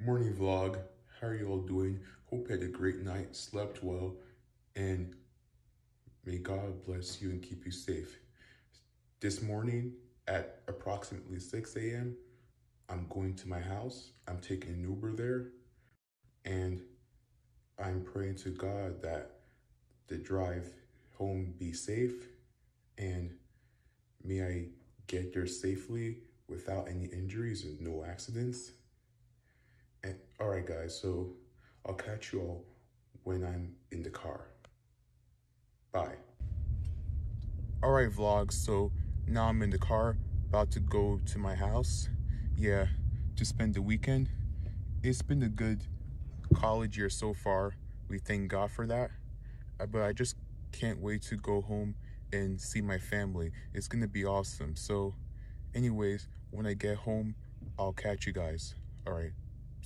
Morning vlog. How are you all doing? Hope you had a great night, slept well, and may God bless you and keep you safe. This morning at approximately 6 a.m., I'm going to my house. I'm taking an Uber there, and I'm praying to God that the drive home be safe and may I get there safely without any injuries and no accidents. And all right, guys, so I'll catch you all when I'm in the car. Bye. All right, vlog. So now I'm in the car, about to go to my house. Yeah, to spend the weekend. It's been a good college year so far. We thank God for that. Uh, but I just can't wait to go home and see my family. It's gonna be awesome. So, anyways, when I get home, I'll catch you guys. All right.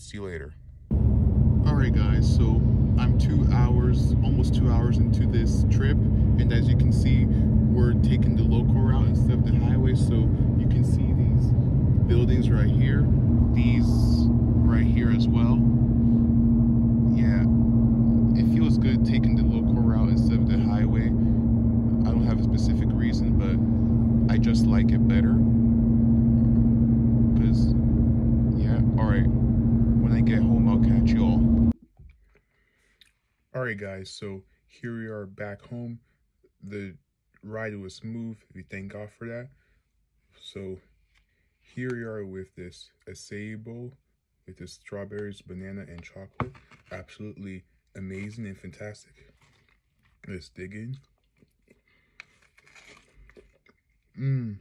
See you later. All right, guys, so I'm two hours, almost two hours into this trip. And as you can see, we're taking the local route instead of the highway. So you can see these buildings right here, these right here as well. Yeah, it feels good taking the local route instead of the highway. I don't have a specific reason, but I just like it better. Because, yeah, all right when I get home, I'll catch you all. All right, guys, so here we are back home. The ride was smooth. We thank God for that. So here we are with this acai with the strawberries, banana, and chocolate. Absolutely amazing and fantastic. Let's dig in. Mmm.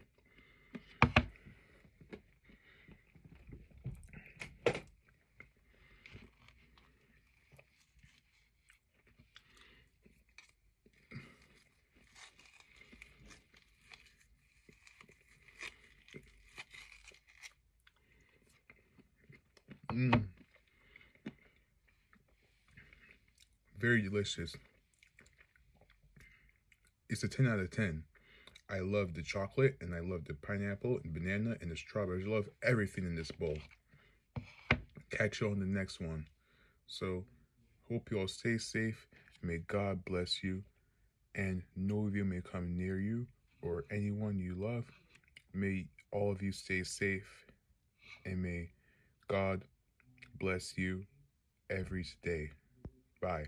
Mm. Very delicious. It's a 10 out of 10. I love the chocolate and I love the pineapple and banana and the strawberries. I love everything in this bowl. Catch you on the next one. So, hope you all stay safe. May God bless you and no evil may come near you or anyone you love. May all of you stay safe and may God bless you every day. Bye.